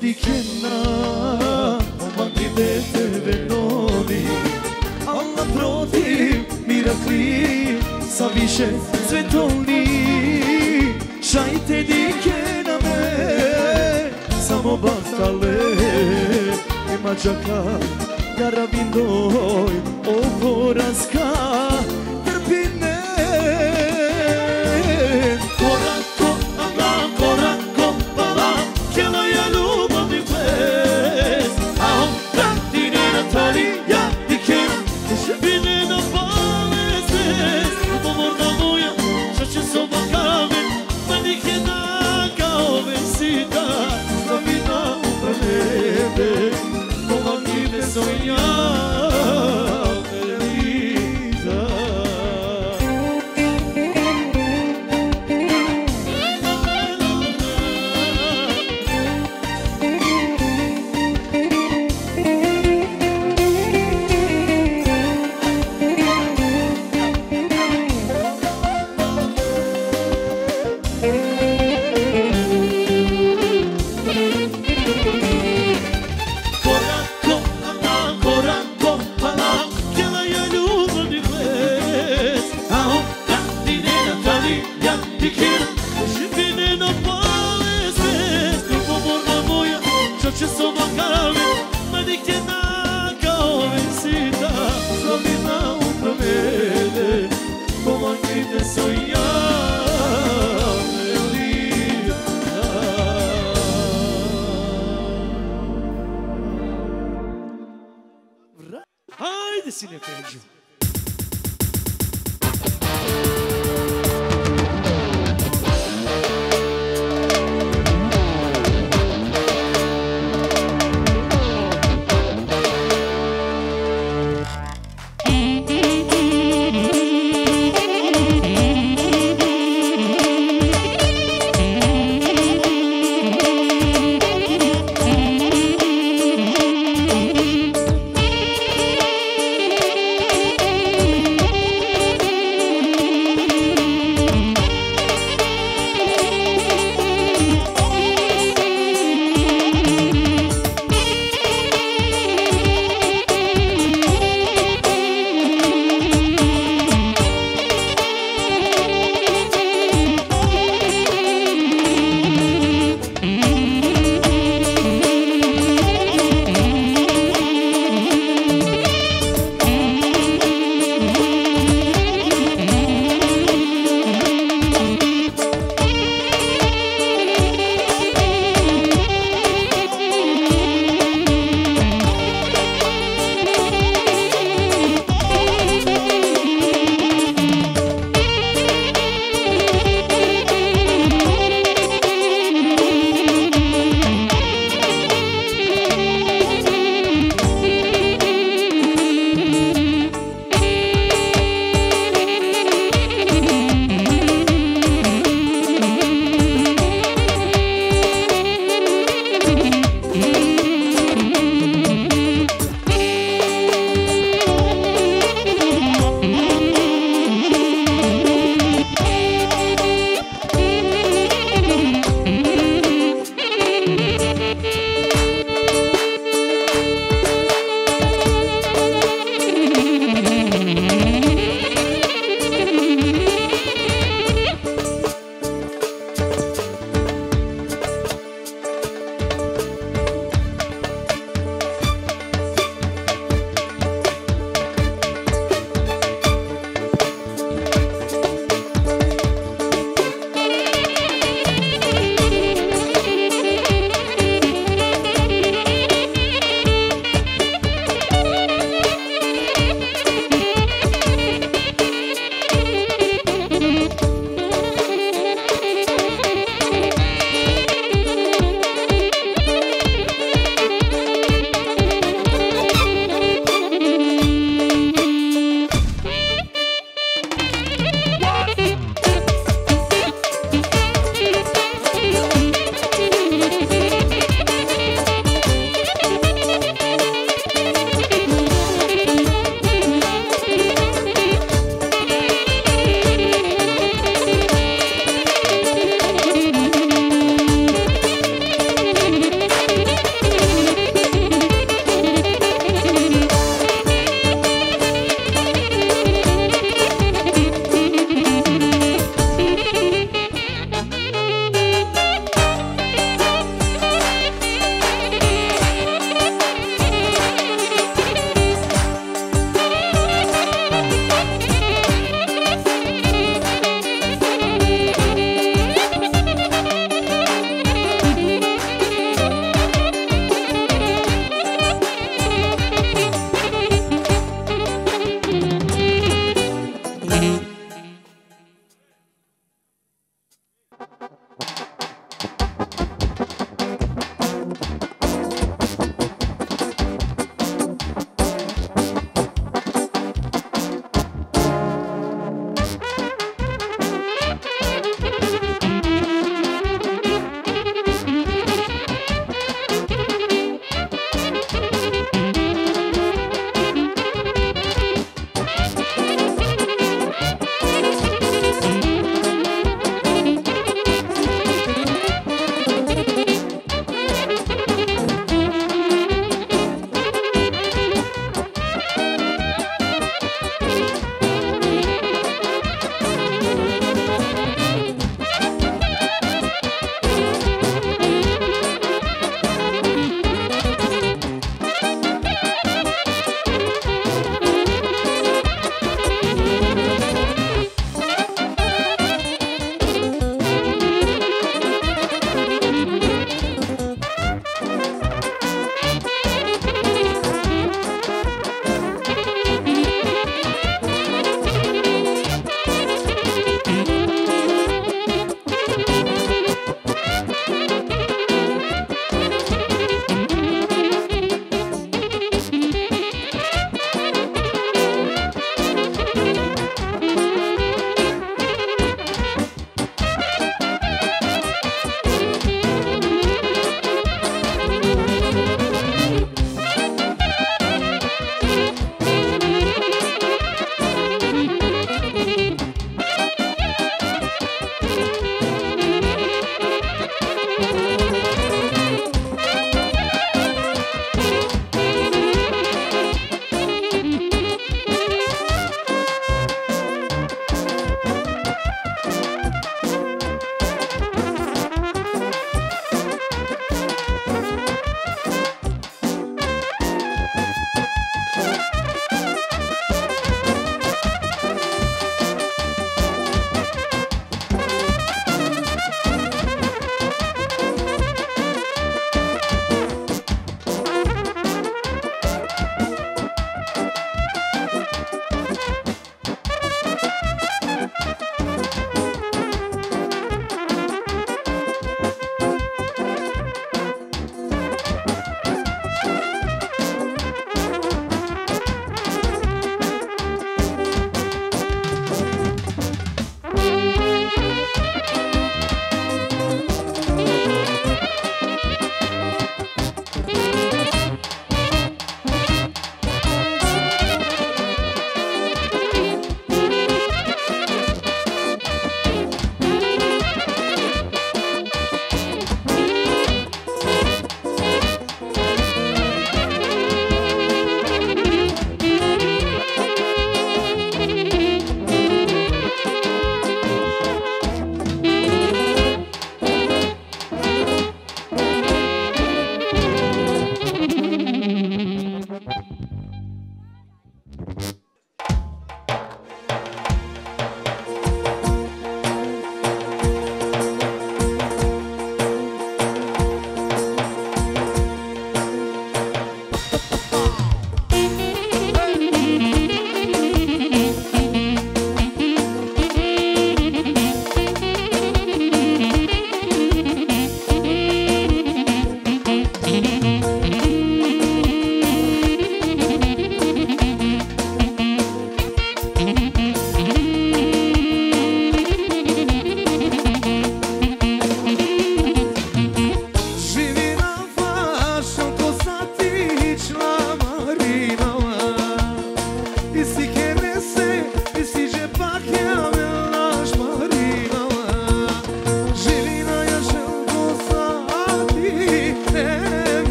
di kena Oma gide tebe nodi Alla proti mirakli Sa više svetoni Šajte dikena me Samo bastale Ima džaka Garabinoj Ovo raskar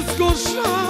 rozgorzały.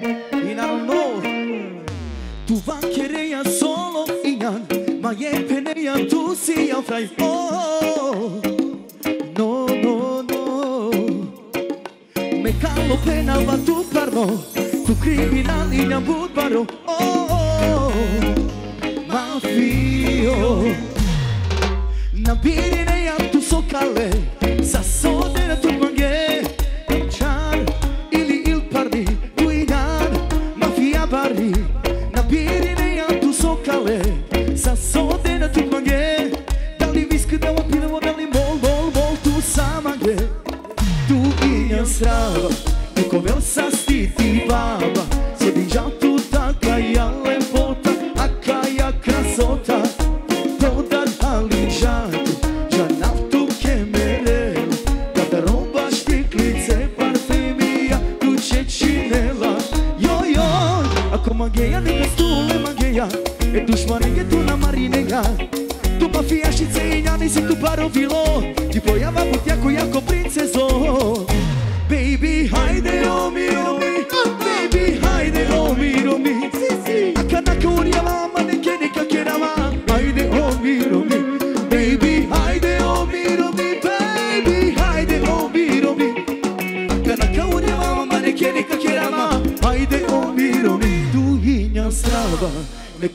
in amore Tu vacchereia solo inan ma je peneia tu sia fra i oh No, no, no. Me calo pena va tu parlo. Tu criminal in ambut baro oh Mafio Na birinea tu sokale Sa sodera tu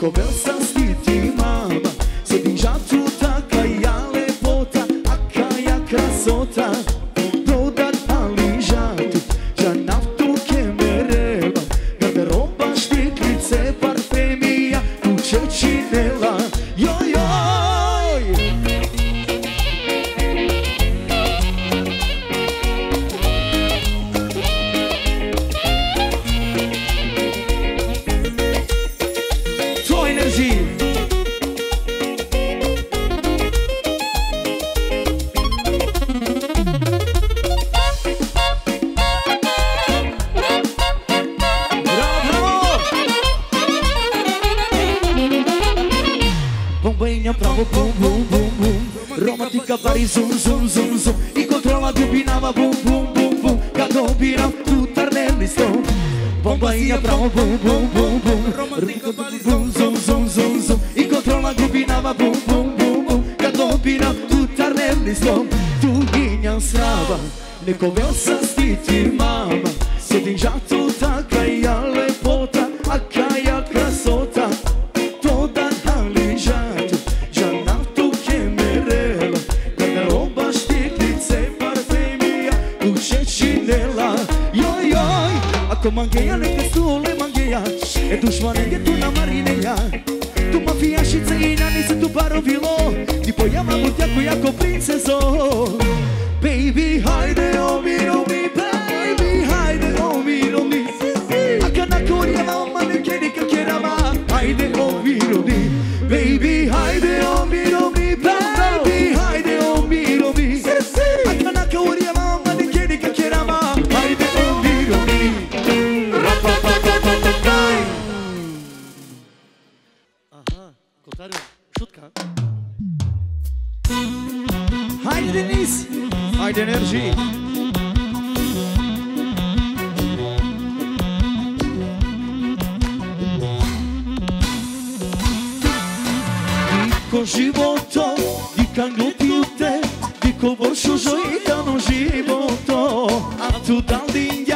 Neko tarneli sto Duginja srava Neko vel sam stiti mama. Sjedim žatu taka ja lepota A kaja krasota Toda ali žatu Žana tu kemerela Garderoba štiklice parfemija Kuće činela Joj joj Ako mangeja neke stule mangeja E dušmane je tu na marineja Tu mafijašice i nanice tu barovilo Păi am avut ea cu ea cu prințezor Baby, haide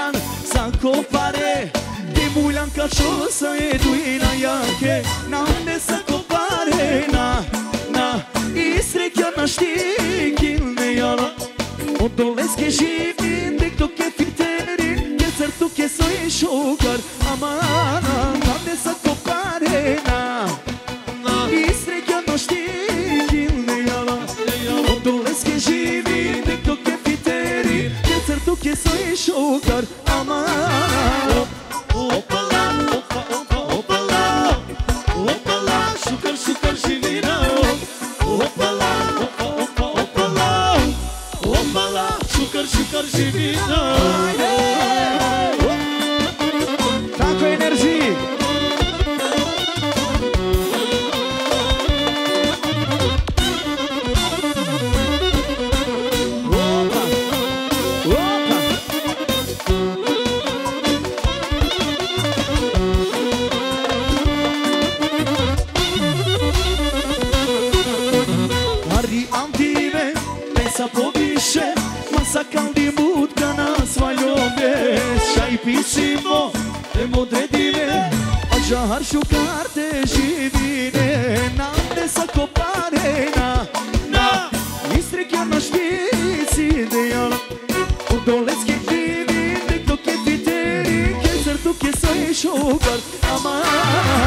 janë Sa ko pare. Di bulan ka qovë së e duina jake. Na ne sa ko pare Na, na. Isri kjo në shtikin në jara O do leske shimin Dhe këto ke filterin Ke cërtu ke soj shokar Amana. Марте живине, нам не са копарена. На Истрик ја на штици дејал, да у долецки кривин, дек да до кефитери, кесар тук е сој ама. аман.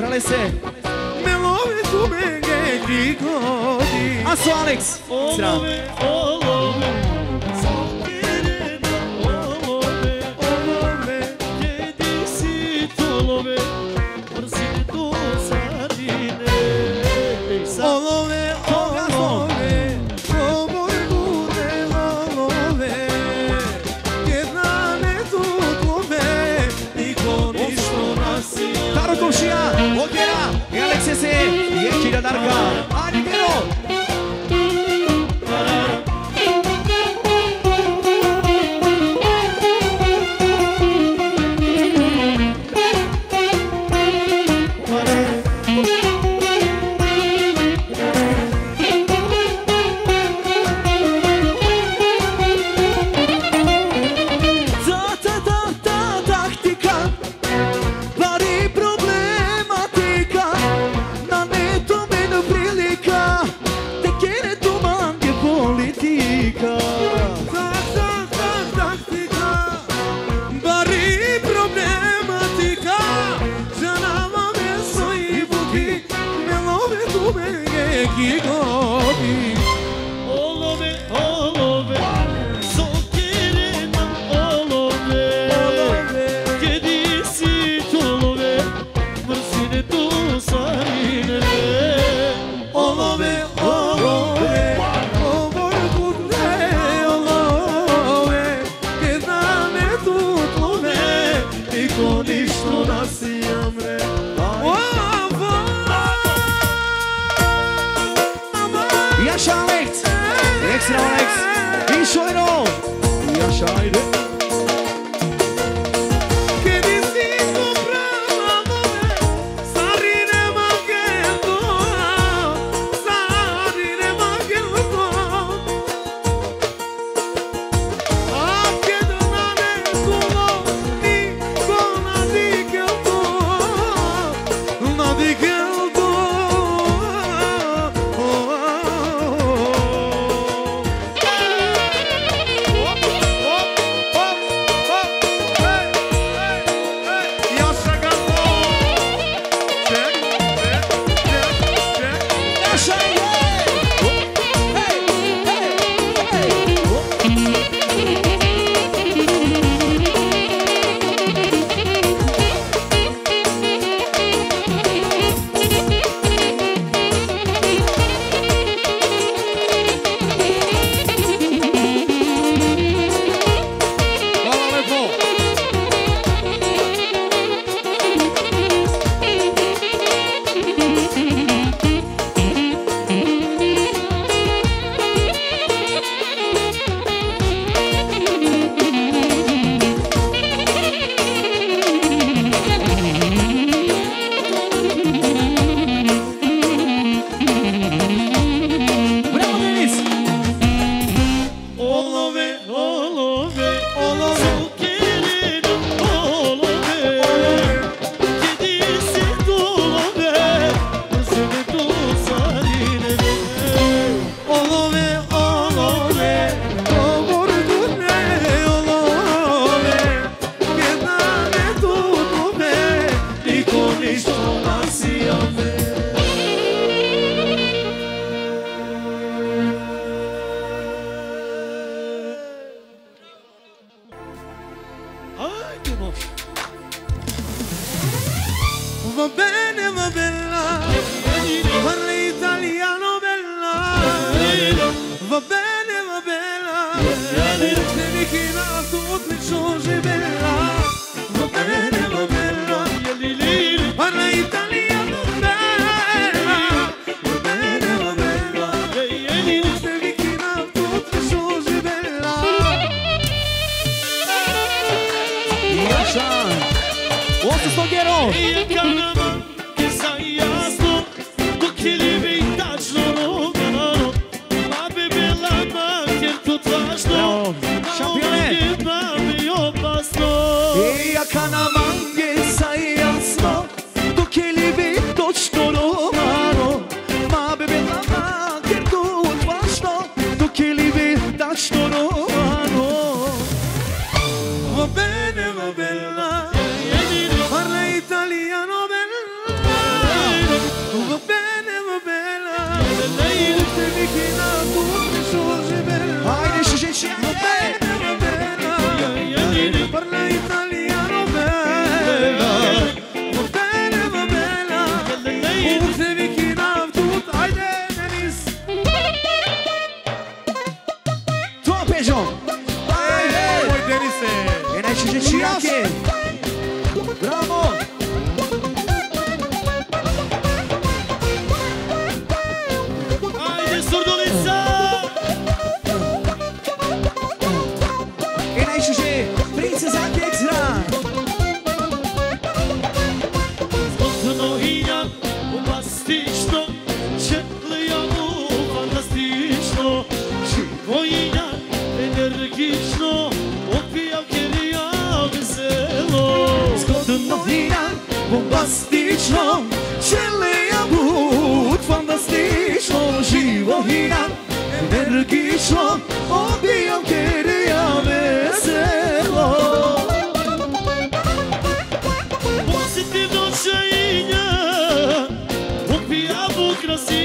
pralese Melove tu me gedi godi A ah, Alex. Sram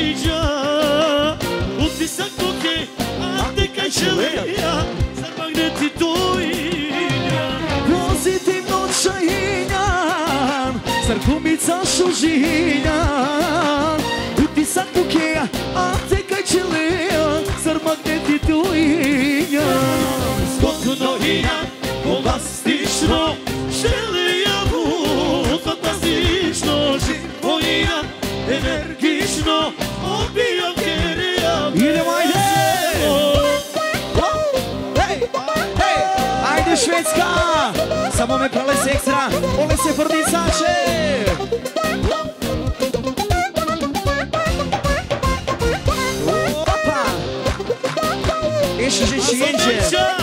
krasića, utisak koke, a te kaj čelija, zar magneti to inja. Pozitivno čajinjan Zar gumica šužinjan Utisak bukeja, a te kaj čelija Zar magneti tu injan Spokojno i ja, bombastično, želija bud, fantastično, živo i ja, energično, ajde Švedska! Samo me prelese ekstra, ole se frdicače! Opa! Jeszcze się jedzie!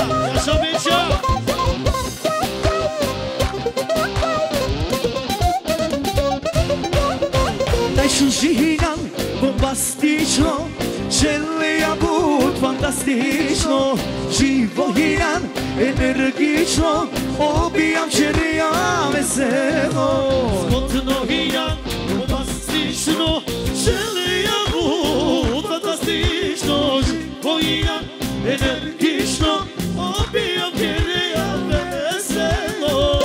Daj šužinan, bombastično Želija bud fantastično Dziwohinan, energiczną Obijam cię, ja wesoło Smutno hijan, fantastyczno Czyli ja mu fantastyczno Dziwohinan, energiczną Obijam cię, ja wesoło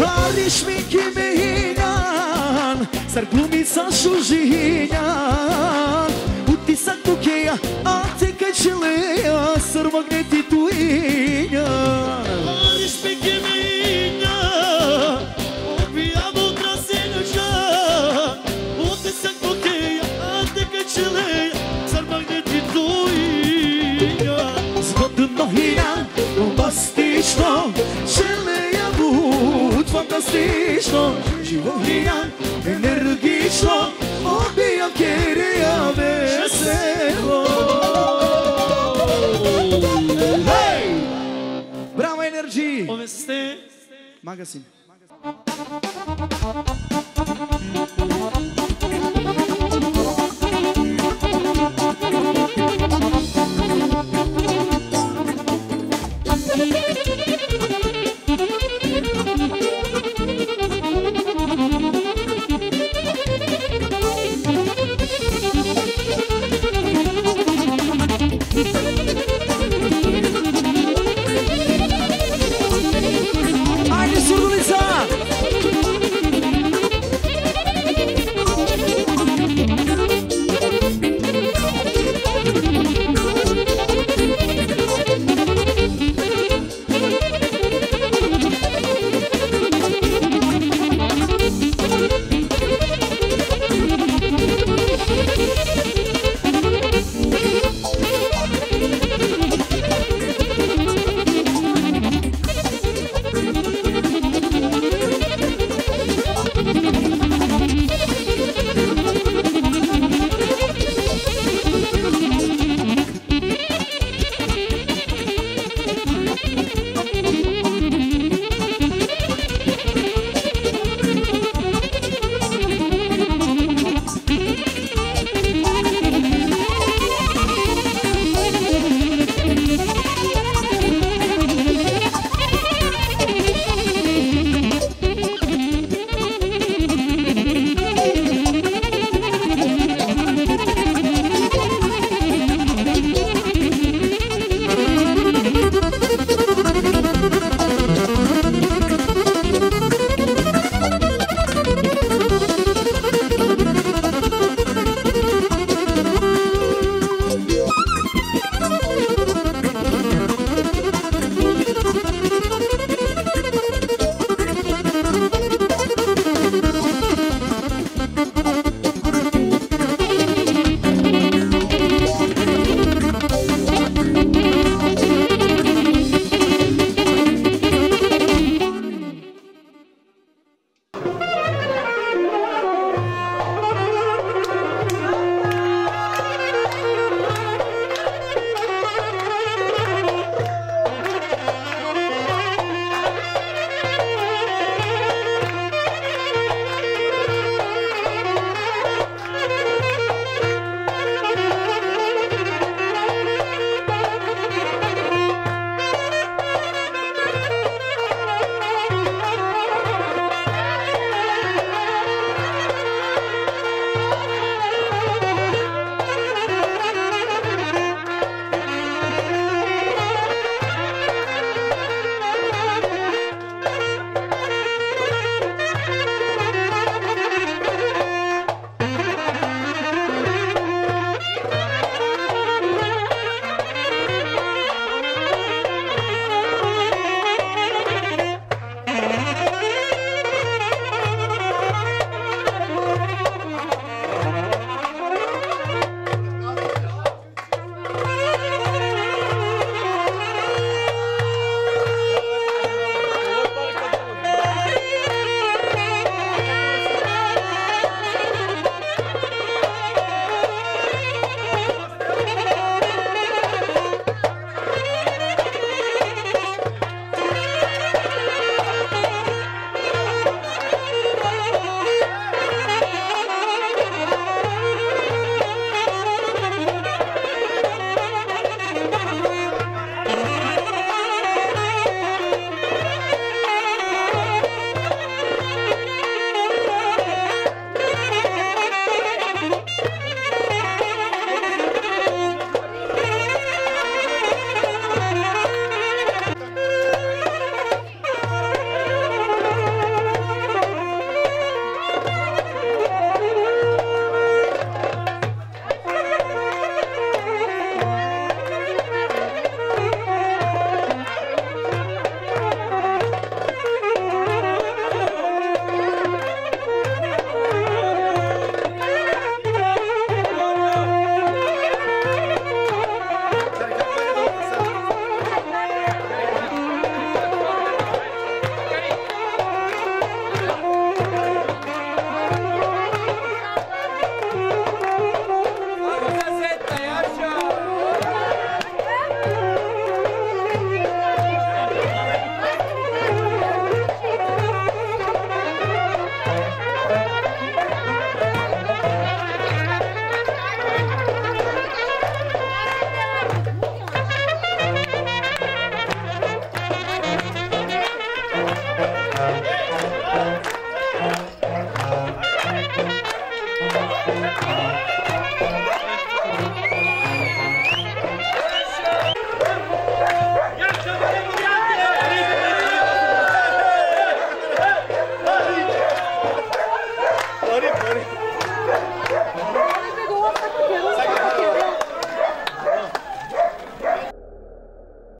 Harisz mi kimi hinan Sar glumica šužinja bud fantastično Živo hinan, energično Obijam kerija veselo Hej! Bravo Energy! Ove ste Magazin